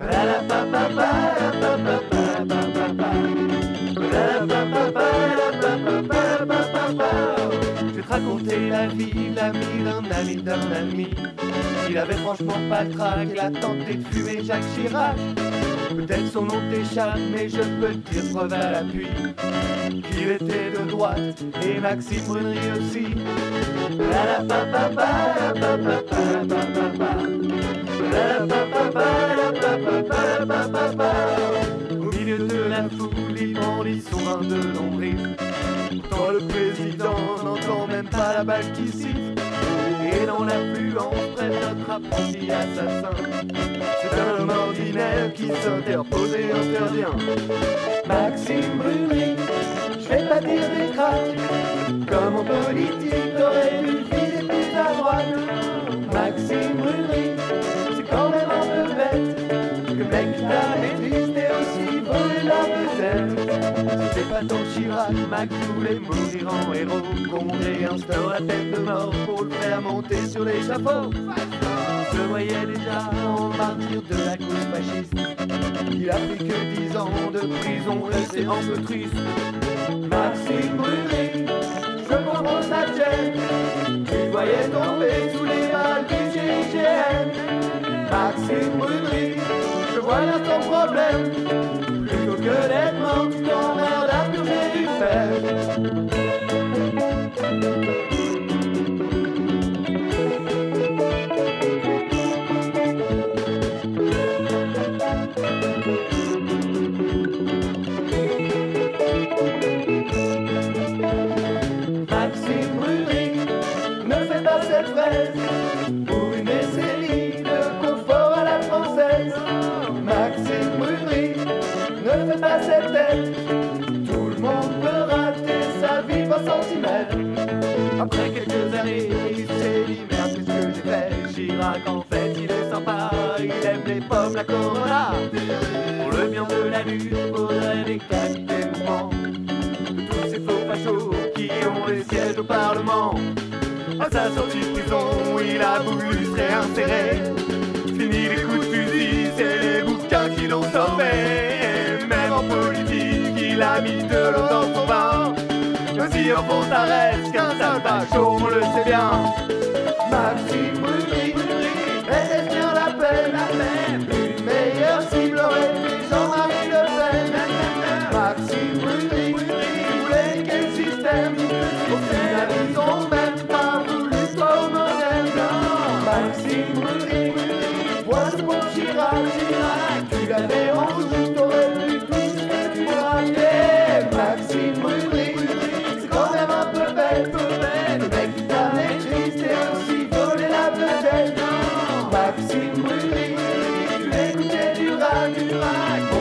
Je te raconter la vie, l'ami d'un ami d'un ami. Il avait franchement pas le trac, il a tenté de fumer Jacques Chirac. Peut-être son nom t'échappe, mais je peux te dire preuve à l'appui qu'il était de droite et Maxime Brunerie aussi. Au milieu de la foule, ils brandit son vin de nombril. Pourtant le président n'entend même pas la balle qui siffle. Et dans l'affluence, près notre apprenti assassin. C'est un homme ordinaire qui s'interpose et intervient. Maxime Brunerie, je vais pas dire des cracks. Comme en politique, ton Chirac, Mac voulait mourir en héros. Qu'on réinstaure la tête de mort pour le faire monter sur l'échafaud. Je le voyais déjà en martyr de la cause fasciste. Il a pris que 10 ans de prison et c'est un peu triste. Maxime Brunerie, je comprends sa gêne. Tu voyais tomber sous les balles du GIGN. Maxime je ton problème. Plutôt que d'être mort, tu t'emmerdes à purger du fer. Maxime Brunerie, ne fais pas cette fraise Tout le monde peut rater sa vie par centimètre. Après quelques années, s'est dit merde, qu'est-ce que j'ai fait? Chirac, en fait, il est sympa, il aime les pommes, la corona. Pour le bien de la lutte, faudrait décapiter le mouvement de tous ces faux fachos qui ont les sièges au Parlement. À sa sortie de prison, il a voulu se réinsérer. Fini les coups de fusil, c'est les bouquins qui l'ont sauvé. Il a mis de l'eau dans son vin. Aussi au fond, ça reste qu'un facho, on le sait bien. love like